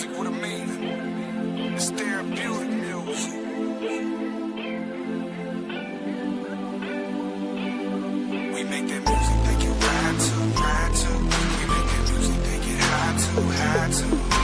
music with a meaning. It's therapeutic music. We make that music they to, to. We make that music they get high to, high to.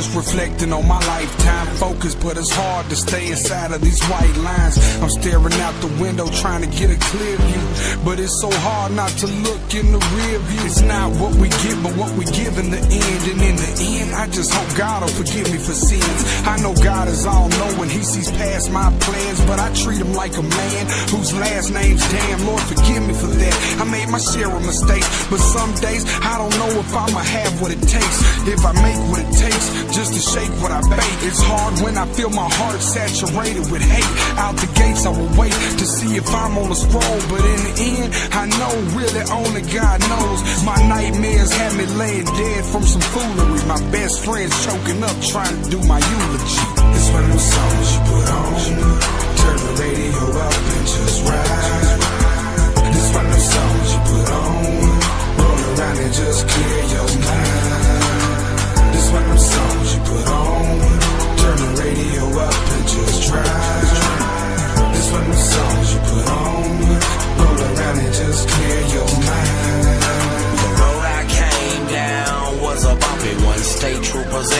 Just reflecting on my lifetime focus, but it's hard to stay inside of these white lines. I'm staring out the window trying to get a clear view, but it's so hard not to look in the rear view. It's not what we get, but what we give in the end. And in the end, I just hope God will forgive me for sins. I know God is all knowing, He sees past my plans, but I treat Him like a man whose last name's damn. Lord, forgive me for that. I made my share of mistakes, but some days I don't know if I'ma have what it takes. If I make what it takes just to shake what I bake. It's hard when I feel my heart saturated with hate. Out the gates, I will wait to see if I'm on the scroll. But in the end, I know really only God knows. My nightmares have me laying dead from some foolery. My best friend's choking up trying to do my eulogy. It's one of those songs you put on. Turn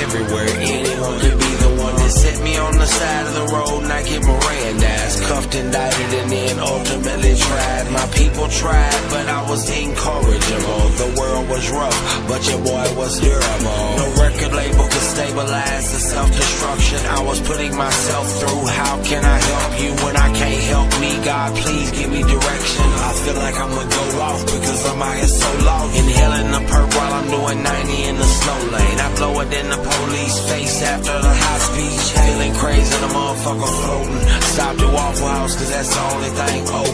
everywhere. Anyone could be the one that set me on the side of the road and I get Mirandized cuffed, indicted, and then ultimately tried. My people tried, but I was incorrigible. The world was rough, but your boy was durable. No record label could stabilize the self-destruction I was putting myself through. How can I help you when I can't help me? God, please give me direction. I feel like I'ma go off because I'm out here so lost. It in the police face after the high speech. Feeling crazy, the motherfucker floating. Stop at Waffle House cause that's the only thing open.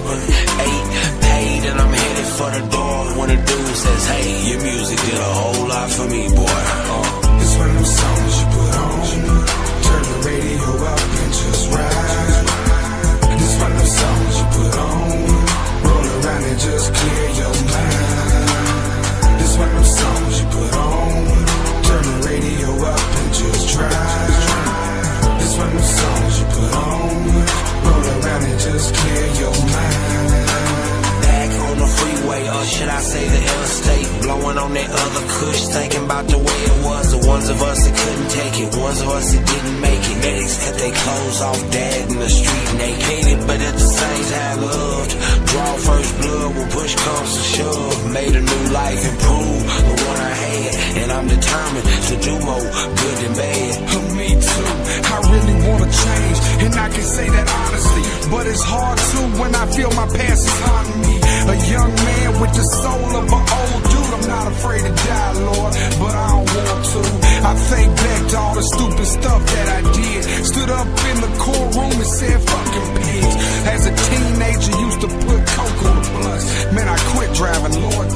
I say the interstate? Blowing on that other kush, thinking about the way it was. The ones of us that couldn't take it, ones of us that didn't make it. Medics cut their clothes off, dead in the street naked, but at the same time loved. Draw first blood when push comes to shove. Made a new life, and improve the one I had, and I'm determined to do more good than bad. Me too. I really wanna change, and I can say that honestly. But it's hard too when I feel my past is haunting me young man with the soul of an old dude. I'm not afraid to die, Lord, but I don't want to. I think back to all the stupid stuff that I did. Stood up in the courtroom and said, fucking pigs. As a teenager, used to put coke on the blunts. Man, I quit driving, Lord,